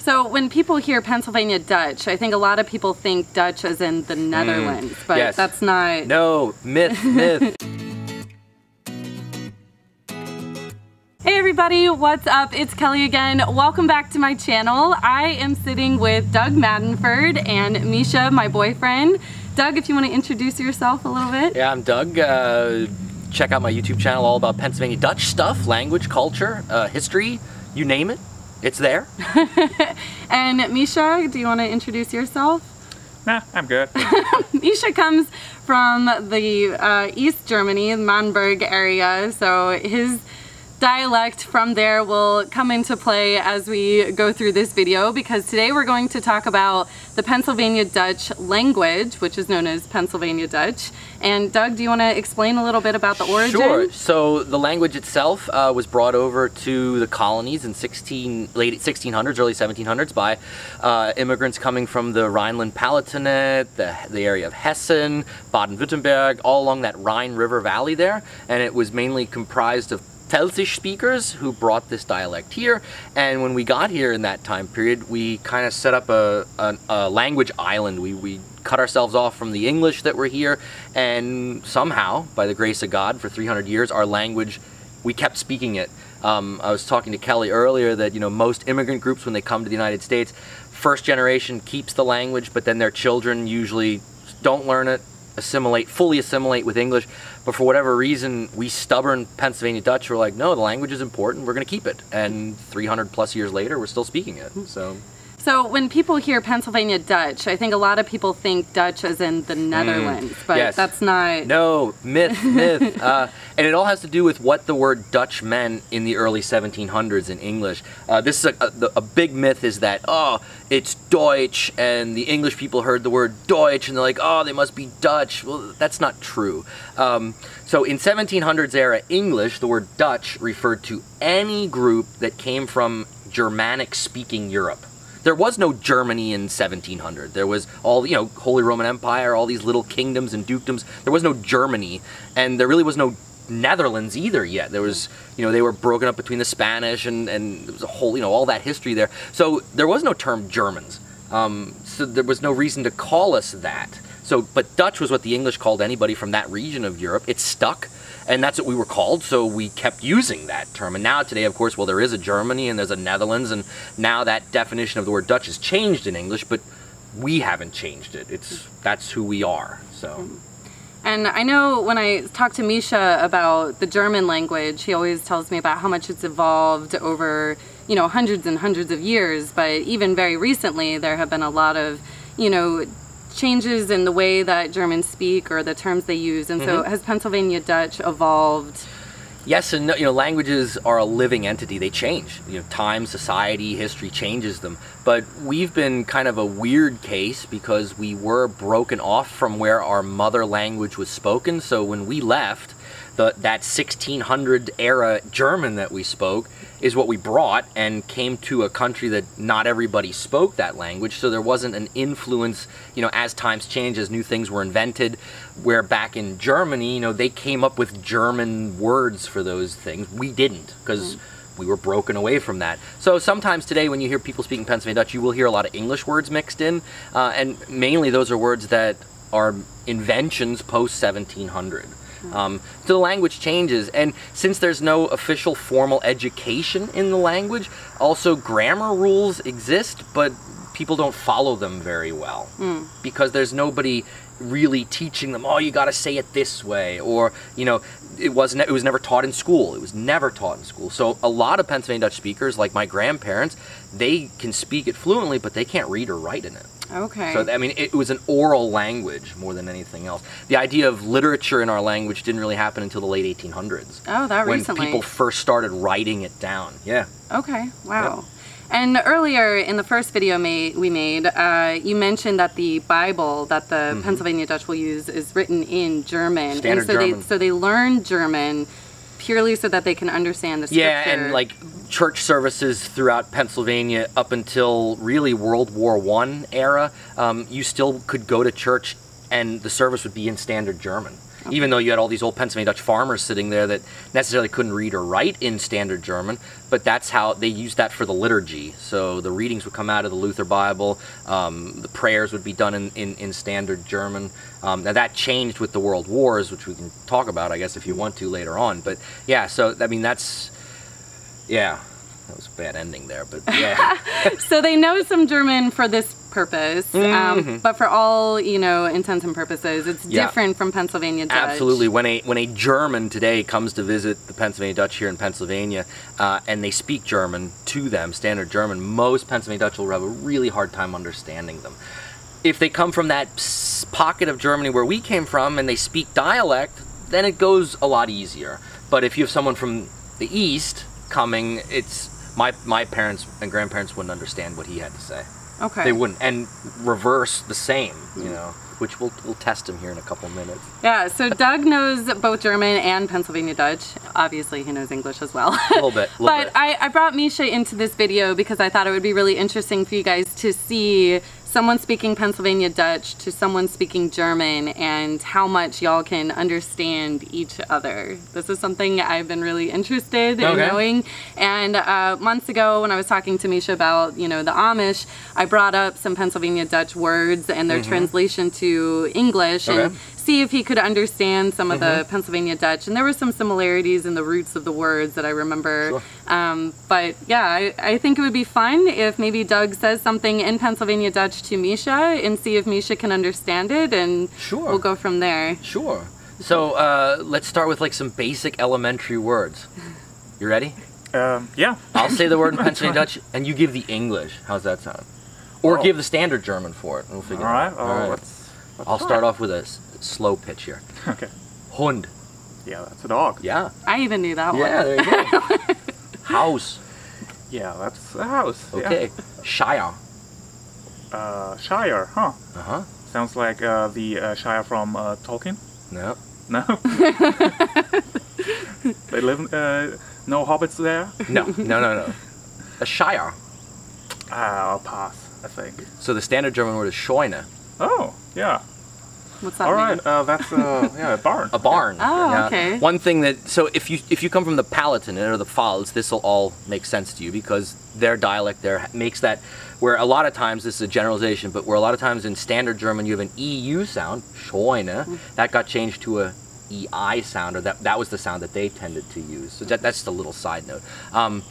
So when people hear Pennsylvania Dutch, I think a lot of people think Dutch as in the Netherlands, but yes. that's not. No, myth, myth. Hey everybody, what's up? It's Kelly again. Welcome back to my channel. I am sitting with Doug Madenford and Misha, my boyfriend. Doug, if you want to introduce yourself a little bit. yeah, I'm Doug. Uh, check out my YouTube channel all about Pennsylvania Dutch stuff, language, culture, uh, history, you name it. It's there. And Misha, do you want to introduce yourself? Nah, I'm good. Misha comes from the uh, East Germany, Magdeburg area, so his dialect from there will come into play as we go through this video because today we're going to talk about the Pennsylvania Dutch language, which is known as Pennsylvania Dutch. And Doug, do you want to explain a little bit about the origin? Sure. So the language itself uh, was brought over to the colonies in 16, late 1600s, early 1700s by uh, immigrants coming from the Rhineland-Palatinate, the, the area of Hessen, Baden-Württemberg, all along that Rhine River Valley there. And it was mainly comprised of Pfälzisch speakers who brought this dialect here. And when we got here in that time period, we kind of set up a, a, a language island. We, we cut ourselves off from the English that were here, and somehow, by the grace of God, for 300 years, our language, we kept speaking it. Um, I was talking to Kelly earlier that you know most immigrant groups when they come to the United States, first generation keeps the language, but then their children usually don't learn it, assimilate, fully assimilate with English. But for whatever reason, we stubborn Pennsylvania Dutch were like, no, the language is important. We're going to keep it. And 300 plus years later, we're still speaking it. So. So when people hear Pennsylvania Dutch, I think a lot of people think Dutch as in the Netherlands, but Mm. yes. that's not. No, myth, myth. Uh, and it all has to do with what the word Dutch meant in the early 1700s in English. Uh, this is a, a, a big myth is that, oh, it's Deutsch, and the English people heard the word Deutsch, and they're like, oh, they must be Dutch. Well, that's not true. Um, so in 1700s era English, the word Dutch referred to any group that came from Germanic speaking Europe. There was no Germany in 1700. There was all, you know, Holy Roman Empire, all these little kingdoms and dukedoms. There was no Germany, and there really was no Netherlands either yet. There was, you know, they were broken up between the Spanish and, and there was a whole, you know, all that history there. So there was no term Germans. Um, so there was no reason to call us that. So, but Dutch was what the English called anybody from that region of Europe. It stuck, and that's what we were called. So we kept using that term. And now today, of course, well, there is a Germany and there's a Netherlands, and now that definition of the word Dutch has changed in English, but we haven't changed it. It's that's who we are. So. And I know when I talk to Misha about the German language, he always tells me about how much it's evolved over, you know, hundreds and hundreds of years. But even very recently, there have been a lot of, you know, changes in the way that Germans speak or the terms they use. And so mm-hmm. has Pennsylvania Dutch evolved? Yes and no. You know, languages are a living entity. They change. You know, time, society, history changes them. But we've been kind of a weird case because we were broken off from where our mother language was spoken. So when we left, the, that 1600 era German that we spoke is what we brought and came to a country that not everybody spoke that language. So there wasn't an influence, you know, as times change, as new things were invented. Where back in Germany, you know, they came up with German words for those things. We didn't because we were broken away from that. So sometimes today, when you hear people speaking Pennsylvania Dutch, you will hear a lot of English words mixed in, uh, and mainly those are words that are inventions post 1700. Um, so the language changes, and since there's no official formal education in the language, also grammar rules exist, but people don't follow them very well because there's nobody really teaching them. Oh, you got to say it this way, or you know, it wasn't. It was never taught in school. It was never taught in school. So a lot of Pennsylvania Dutch speakers, like my grandparents, they can speak it fluently, but they can't read or write in it. Okay. So I mean, it was an oral language more than anything else. The idea of literature in our language didn't really happen until the late 1800s. oh, that when recently. people first started writing it down. Yeah. Okay, wow. And earlier in the first video ma- we made, uh, you mentioned that the Bible that the Pennsylvania Dutch will use is written in German. Standard and so German. they so they learn German purely so that they can understand the scripture. Yeah, and like church services throughout Pennsylvania up until really World War One era, um, you still could go to church and the service would be in standard German. Even though you had all these old Pennsylvania Dutch farmers sitting there that necessarily couldn't read or write in standard German, but that's how they used that for the liturgy. So the readings would come out of the Luther Bible, um, the prayers would be done in, in, in standard German. Um, now that changed with the World Wars, which we can talk about, I guess, if you want to later on. But yeah, so I mean, that's, yeah, that was a bad ending there, but yeah. so they know some German for this purpose, um, but for all you know intents and purposes, it's Mm-hmm. Yeah. different from Pennsylvania Dutch. Absolutely. When a when a German today comes to visit the Pennsylvania Dutch here in Pennsylvania, uh, and they speak German to them, standard German, most Pennsylvania Dutch will have a really hard time understanding them. If they come from that pocket of Germany where we came from and they speak dialect, then it goes a lot easier. But if you have someone from the east coming, it's my my parents and grandparents wouldn't understand what he had to say. Okay. They wouldn't, and reverse the same, you mm. know, which we'll we'll test him here in a couple minutes. Yeah, so Doug knows both German and Pennsylvania Dutch. Obviously, he knows English as well. A little bit, little but bit. I, I brought Misha into this video because I thought it would be really interesting for you guys to see someone speaking Pennsylvania Dutch to someone speaking German and how much y'all can understand each other. This is something I've been really interested in knowing. And uh, months ago, when I was talking to Misha about, you know, the Amish, I brought up some Pennsylvania Dutch words and their translation to English and. Okay. See if he could understand some of the Pennsylvania Dutch. And there were some similarities in the roots of the words that I remember. Sure. Um, but yeah, I, I think it would be fun if maybe Doug says something in Pennsylvania Dutch to Misha and see if Misha can understand it, and Sure. we'll go from there. Sure. So uh, let's start with like some basic elementary words. You ready? Um, yeah. I'll say the word in Pennsylvania Dutch, and you give the English. How's that sound? Or Oh. give the standard German for it. and We'll All figure it right. out. Oh, All right. Let's, let's I'll try. start off with a s- slow pitch here. Okay. Hund. Yeah, that's a dog. Yeah. I even knew that Yeah. one. There you go. House. Yeah, that's a house. yeah. Okay. Shire. Uh, Shire, huh? Uh huh. Sounds like uh, the uh, Shire from uh, Tolkien. No. No. they live. Uh, no hobbits there. No. No. No. No. A shire. Ah, I'll pass. I think. So the standard German word is Scheune. Oh, yeah. What's that All mean? right. Uh, that's uh, yeah, a barn. A barn. Oh, okay. One thing that so if you if you come from the Palatinate or the Pfalz, this will all make sense to you because their dialect there makes that where a lot of times this is a generalization, but where a lot of times in standard German you have an EU sound, Scheune, that got changed to a EI sound, or that that was the sound that they tended to use. So that, that's just a little side note. Um,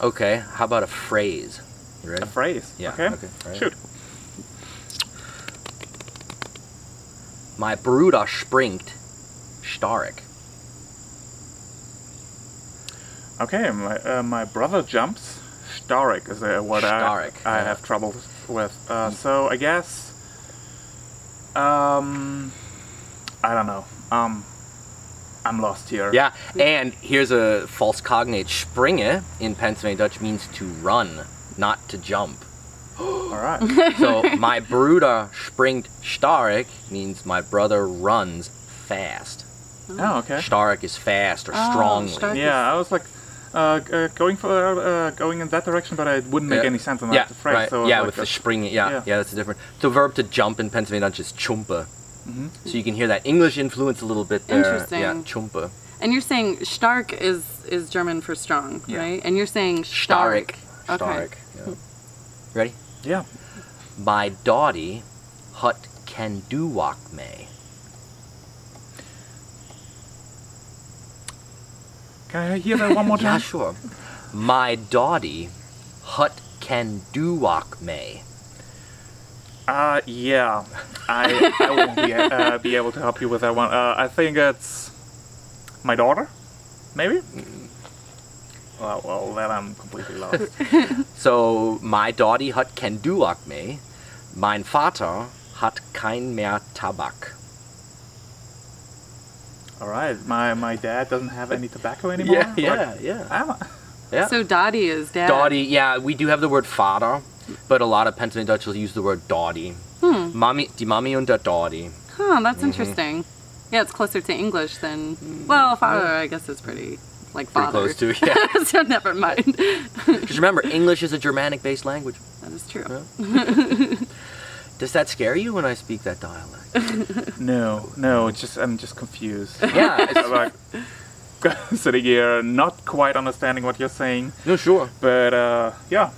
okay, how about a phrase? You ready? A phrase. Yeah, Okay. okay, right. Shoot. My Bruder springt stark. Okay. My uh, my brother jumps. Stark is what I, I yeah. have trouble with. Uh, so I guess. Um. I don't know. Um. I'm lost here. Yeah, and here's a false cognate. Springe in Pennsylvania Dutch means to run, not to jump. All right. So my Bruder springt stark means my brother runs fast. oh, okay. Stark is fast or Oh, strongly. Yeah, I was like uh, uh, going for uh, going in that direction, but it wouldn't make Yeah. any sense in that Yeah, phrase. right. So yeah, like, with the uh, spring. Yeah, yeah, yeah. that's a different. The verb to jump in Pennsylvania Dutch is chumpe. Mhm. So you can hear that English influence a little bit there. Interesting. Yeah, chumpe. And you're saying stark is is German for strong, Yeah. right? And you're saying Stark. stark. Okay. Stark. Yeah. Ready? Yeah. My dotty hut can do walk me. Can I hear that one more time? Yeah, sure. My dotty hut can do walk me. Uh, yeah. I, I won't be, uh, be able to help you with that one. Uh, I think it's my daughter, maybe. Well, well, then I'm completely lost. So my dotty hut can do walk me. Mein Vater hat kein mehr Tabak. All right, my my dad doesn't have any tobacco anymore. Yeah, yeah, Like, yeah. ah, Yeah. So Dottie is dad. Dotty, yeah, we do have the word Vater, but a lot of Pennsylvania Dutch will use the word Dotty. Hmm. Mami, die Mami und der Dotty. Huh, that's Mm-hmm. interesting. Yeah, it's closer to English than well, father. I guess is pretty like Pretty father. close to, yeah. so never mind. Because remember, English is a Germanic-based language. that is true. Yeah. Does that scare you when I speak that dialect? No, no, it's just I'm just confused. yeah. It's, like sitting here, not quite understanding what you're saying, no, sure. but uh, yeah,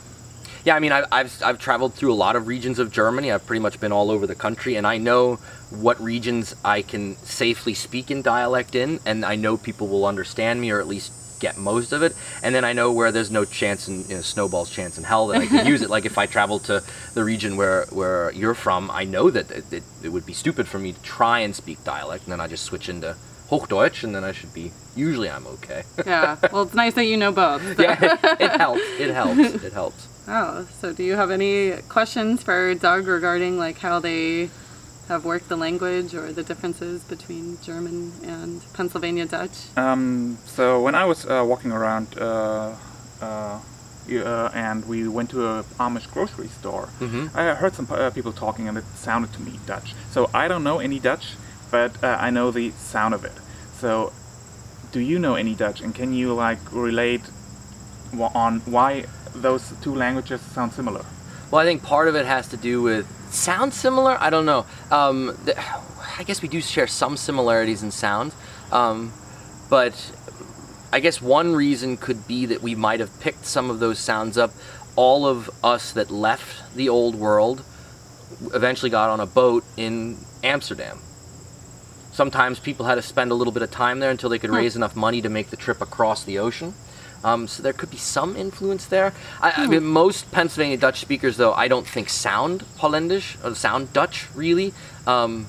Yeah, I mean, I've, I've, I've traveled through a lot of regions of Germany. I've pretty much been all over the country, and I know what regions I can safely speak in dialect in, and I know people will understand me or at least get most of it. And then I know where there's no chance in you know, snowball's chance in hell that I can use it. Like if I travel to the region where, where you're from, I know that it, it, it would be stupid for me to try and speak dialect, and then I just switch into Hochdeutsch, and then I should be. Usually, I'm okay. Yeah. Well, it's nice that you know both. so- yeah, it, it helps. It helps. It helps. Oh, so do you have any questions for Doug regarding like how they have worked the language or the differences between German and Pennsylvania Dutch? Um, so when I was uh, walking around uh, uh, uh, and we went to a Amish grocery store, Mhm. I heard some uh, people talking and it sounded to me Dutch. So I don't know any Dutch, but uh, I know the sound of it. So do you know any Dutch and can you like relate on why those two languages sound similar? Well, I think part of it has to do with sound similar. I don't know. Um, the, I guess we do share some similarities in sound, um, but I guess one reason could be that we might have picked some of those sounds up. All of us that left the old world eventually got on a boat in Amsterdam. Sometimes people had to spend a little bit of time there until they could raise enough money to make the trip across the ocean. Um, so there could be some influence there. I, I mean, most Pennsylvania Dutch speakers, though, I don't think sound Holländisch or sound Dutch really. Um,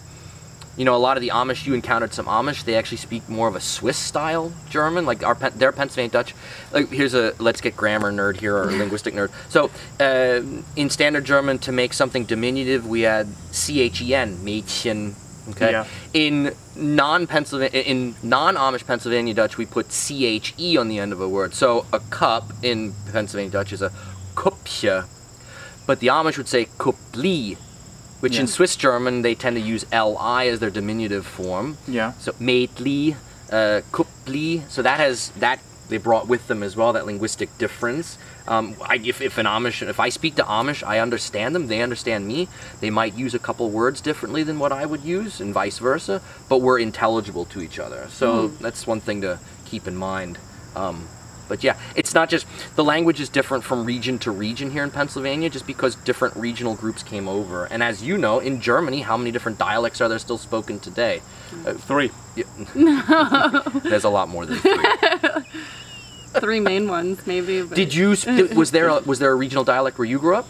you know, a lot of the Amish you encountered some Amish. They actually speak more of a Swiss style German, like our their Pennsylvania Dutch. Like here's a let's get grammar nerd here or linguistic nerd. So uh, in standard German, to make something diminutive, we add chen, Mädchen. Okay. Yeah. In non Pennsylvania, in non Amish Pennsylvania Dutch, we put che on the end of a word. So a cup in Pennsylvania Dutch is a kupje, but the Amish would say kupli, which in Swiss German they tend to use li as their diminutive form. Yeah. So maidli, uh, kupli. So that has that they brought with them as well that linguistic difference. Um, I, if, if an Amish, if I speak to Amish, I understand them. They understand me. They might use a couple words differently than what I would use, and vice versa. But we're intelligible to each other. So that's one thing to keep in mind. Um, but yeah, it's not just the language is different from region to region here in Pennsylvania, just because different regional groups came over. And as you know, in Germany, how many different dialects are there still spoken today? Three. Yeah. There's a lot more than three. Three main ones, maybe. But Did you? sp- Was there a, was there a regional dialect where you grew up?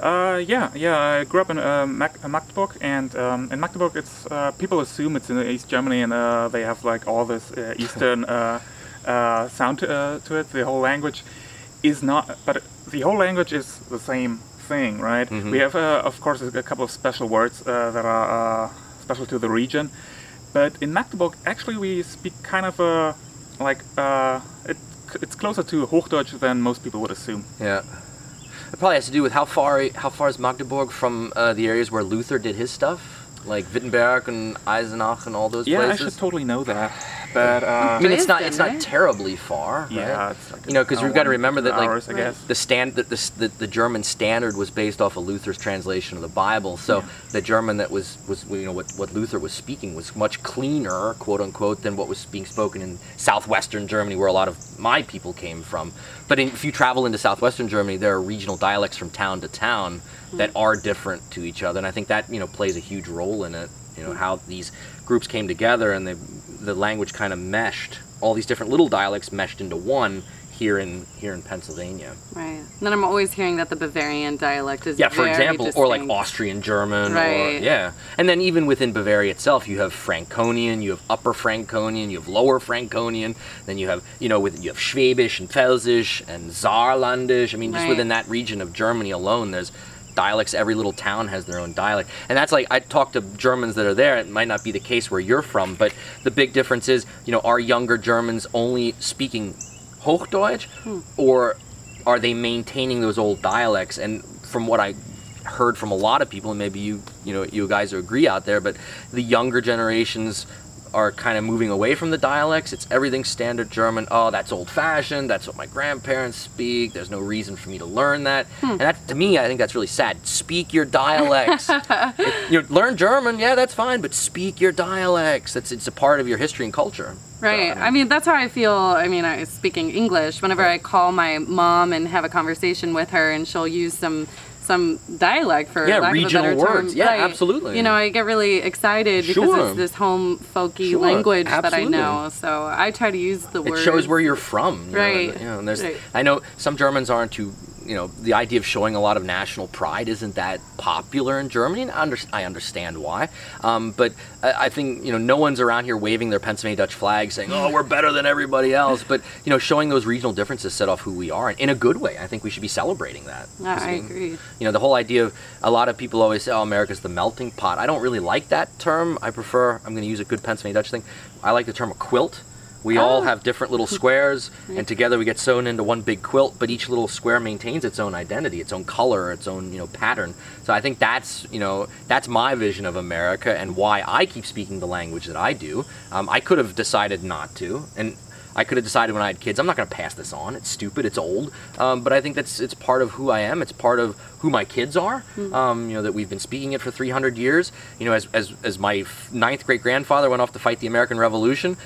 Uh, yeah, yeah. I grew up in uh, Mag- uh, Magdeburg, and um, in Magdeburg, it's uh, people assume it's in East Germany, and uh, they have like all this uh, Eastern uh, uh, sound to, uh, to it. The whole language is not, but the whole language is the same thing, right? Mhm. We have, uh, of course, a couple of special words uh, that are uh, special to the region, but in Magdeburg, actually, we speak kind of a like uh, it, it's closer to Hochdeutsch than most people would assume. Yeah. It probably has to do with how far how far is Magdeburg from uh, the areas where Luther did his stuff, like Wittenberg and Eisenach and all those places. Yeah, I should totally know that, but uh, I mean, it's not it's not terribly far. Yeah, right? it's like you know, because we've got to remember that like hours, I guess. the stand the, the, the, the German standard was based off of Luther's translation of the Bible. So Yeah. the German that was was you know what what Luther was speaking was much cleaner, quote unquote, than what was being spoken in southwestern Germany, where a lot of my people came from. But in, if you travel into southwestern Germany, there are regional dialects from town to town that are different to each other, and I think that you know plays a huge role in it. You know how these groups came together and the the language kind of meshed. All these different little dialects meshed into one here in here in Pennsylvania. right. And then I'm always hearing that the Bavarian dialect is Yeah, for example, or like. Austrian German, or yeah, and then even within Bavaria itself, you have Franconian, you have Upper Franconian, you have Lower Franconian, then you have you know with you have Schwäbisch and Pfälzisch and Saarländisch. I mean, just Right. within that region of Germany alone, there's dialects. Every little town has their own dialect, and that's like I talk to Germans that are there. It might not be the case where you're from, but the big difference is, you know, are younger Germans only speaking Hochdeutsch, hmm. or are they maintaining those old dialects? And from what I heard from a lot of people, and maybe you, you know, you guys agree out there, but the younger generations are kind of moving away from the dialects. It's everything standard German. Oh, that's old fashioned. That's what my grandparents speak. There's no reason for me to learn that. Hmm. And that, to me, I think that's really sad. Speak your dialects. It- you know, learn German, yeah, that's fine, but speak your dialects. That's it's a part of your history and culture. Right. So, I mean, that's how I feel. I mean, I'm speaking English. Whenever I call my mom and have a conversation with her, and she'll use some some dialect for Yeah, lack regional of a better term. words. Yeah, Right. absolutely. You know, I get really excited because it's this home folky Sure, language that I know. So I try to use the it words. shows where you're from. you know, and, you know, and there's, right. I know some Germans aren't too. You know, the idea of showing a lot of national pride isn't that popular in Germany, and I, under, I understand why. Um, but I, I think you know, no one's around here waving their Pennsylvania Dutch flag, saying, "Oh, we're better than everybody else." But you know, showing those regional differences set off who we are, and in a good way. I think we should be celebrating that. Yeah, I mean, agree. You know, the whole idea of a lot of people always say, "Oh, America's the melting pot." I don't really like that term. I prefer. I'm going to use a good Pennsylvania Dutch thing. I like the term a quilt. We all Oh. have different little squares, and together we get sewn into one big quilt. But each little square maintains its own identity, its own color, its own you know pattern. So I think that's you know that's my vision of America and why I keep speaking the language that I do. Um, I could have decided not to, and I could have decided when I had kids, I'm not going to pass this on. It's stupid. It's old. Um, but I think that's it's part of who I am. It's part of who my kids are. Um, you know that we've been speaking it for 300 years. You know, as as as my f- ninth great grandfather went off to fight the American Revolution.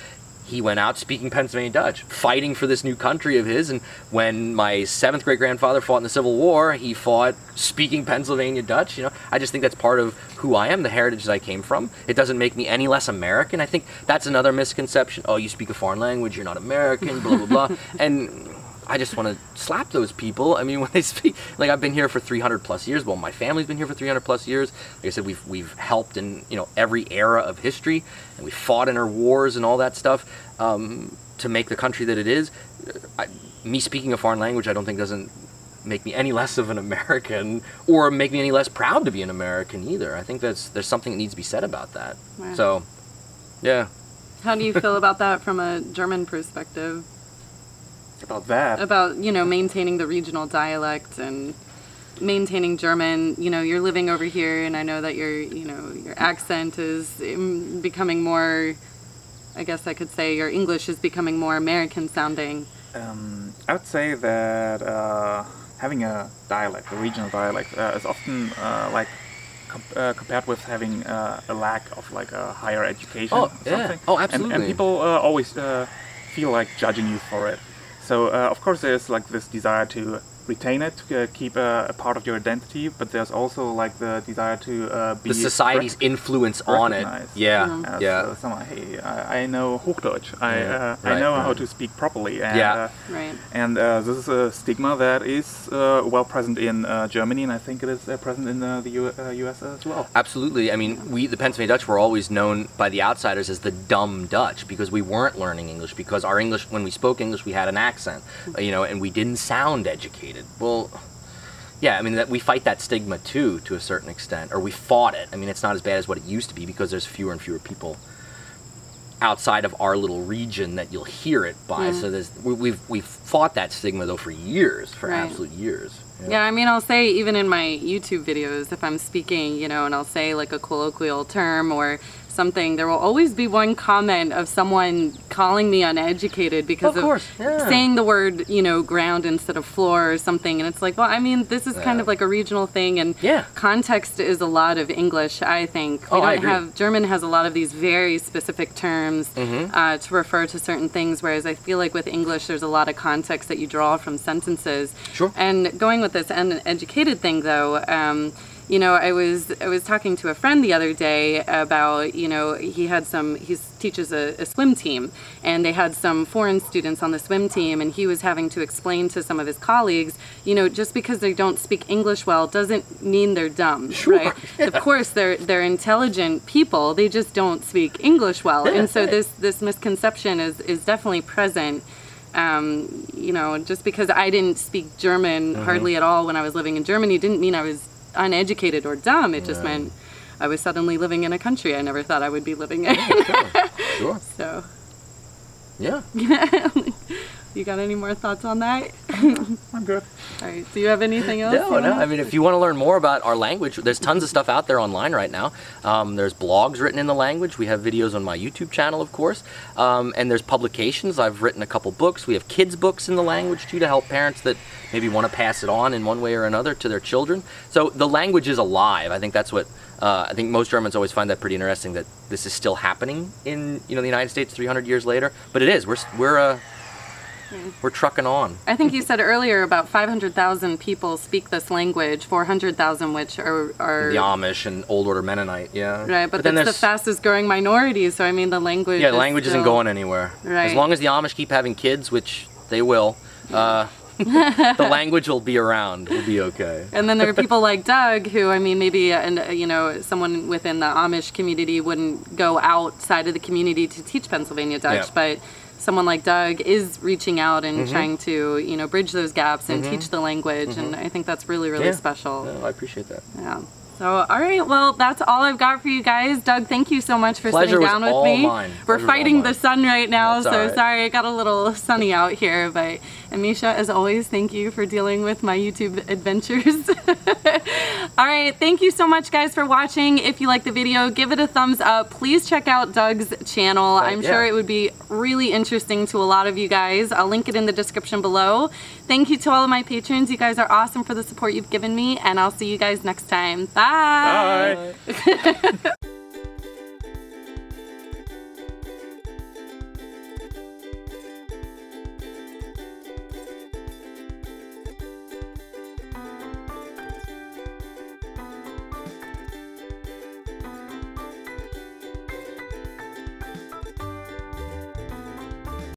He went out speaking Pennsylvania Dutch, fighting for this new country of his. And when my seventh great grandfather fought in the Civil War, he fought speaking Pennsylvania Dutch. You know, I just think that's part of who I am, the heritage that I came from. It doesn't make me any less American. I think that's another misconception. Oh, you speak a foreign language, you're not American, blah blah blah. and I just want to slap those people. I mean, when they speak, like I've been here for 300 plus years. Well, my family's been here for 300 plus years. Like I said, we've we've helped in you know every era of history, and we fought in our wars and all that stuff um, to make the country that it is. I, me speaking a foreign language, I don't think doesn't make me any less of an American or make me any less proud to be an American either. I think that's there's something that needs to be said about that. Wow. So, yeah. How do you feel about that from a German perspective? About that. About, you know, maintaining the regional dialect and maintaining German. You know, you're living over here and I know that your, you know, your accent is um, becoming more I guess I could say your English is becoming more American sounding. Um, I would say that uh, having a dialect, a regional dialect, uh, is often uh, like com- uh, compared with having uh, a lack of like a higher education. Oh, or yeah. something. Oh, And- And, people uh, always uh, feel like judging you for it. So uh, of course there's like this desire to retain it, to uh, keep uh, a part of your identity, but there's also like the desire to uh, be The society's rec- influence on it. recognized. Yeah. as, Yeah. uh, someone, hey, I, I know Hochdeutsch. I Yeah. uh, I Right, know how to speak properly. And, Yeah. uh, Right. and uh, this is a stigma that is uh, well present in uh, Germany, and I think it is uh, present in uh, the U- uh, U.S. as well. Absolutely. I mean, we, the Pennsylvania Dutch, were always known by the outsiders as the dumb Dutch because we weren't learning English. Because our English, when we spoke English, we had an accent, uh, you know, and we didn't sound educated. Well, yeah, I mean, that we fight that stigma too, to a certain extent, or we fought it. I mean, it's not as bad as what it used to be because there's fewer and fewer people outside of our little region that you'll hear it by. So there's we, we've we've fought that stigma though for years, for Right. absolute years. Yeah, I mean, I'll say even in my YouTube videos, if I'm speaking, you know, and I'll say like a colloquial term or something, there will always be one comment of someone calling me uneducated because Of course, yeah. saying the word, you know, ground instead of floor or something. And it's like, well, I mean, this is kind of like a regional thing, and Yeah. context is a lot of English, I think. We Oh, don't I agree. have German has a lot of these very specific terms Mm-hmm. uh, to refer to certain things, whereas I feel like with English, there's a lot of context that you draw from sentences. Sure. And going with this uneducated thing, though, um, you know, I was I was talking to a friend the other day about you know he had some he teaches a, a swim team and they had some foreign students on the swim team and he was having to explain to some of his colleagues you know just because they don't speak English well doesn't mean they're dumb right? Of course they're they're intelligent people they just don't speak English well and so this this misconception is is definitely present um, you know, just because I didn't speak German hardly at all when I was living in Germany didn't mean I was uneducated or dumb. It just meant I was suddenly living in a country I never thought I would be living in. Sure. so, Yeah. You got any more thoughts on that? I'm good. All right. Do you have anything else? No, no. wanna- I mean, if you want to learn more about our language, there's tons of stuff out there online right now. Um, there's blogs written in the language. We have videos on my YouTube channel, of course. Um, and there's publications. I've written a couple books. We have kids' books in the language, too, to help parents that maybe want to pass it on in one way or another to their children. So the language is alive. I think that's what. Uh, I think most Germans always find that pretty interesting that this is still happening in you know the United States 300 years later. But it is. We're we're uh, we're trucking on. I think you said earlier about 500,000 people speak this language, 400,000 which are, are The Amish and Old Order Mennonite, yeah. right, but, then that's the fastest growing minority. So I mean, the language. Yeah, is the language isn't going anywhere. Right. As long as the Amish keep having kids, which they will, uh, the language will be around. We'll be okay. And then there are people like Doug, who I mean, maybe and uh, you know, someone within the Amish community wouldn't go outside of the community to teach Pennsylvania Dutch, Yeah. but someone like Doug is reaching out and mm-hmm. trying to you know bridge those gaps and teach mm-hmm. the language, and mm-hmm. I think that's really really Yeah. special. No, I appreciate that. Yeah. So, all right. Well, that's all I've got for you guys. Doug, thank you so much for Pleasure sitting down with me. mine. We're Pleasure fighting the sun right now, That's so right. sorry it got a little sunny out here. But Amisha, as always, thank you for dealing with my YouTube adventures. all right. Thank you so much, guys, for watching. If you like the video, give it a thumbs up. Please check out Doug's channel. Right, I'm sure it would be really interesting to a lot of you guys. I'll link it in the description below. Thank you to all of my patrons. You guys are awesome for the support you've given me, and I'll see you guys next time. Bye. Bye.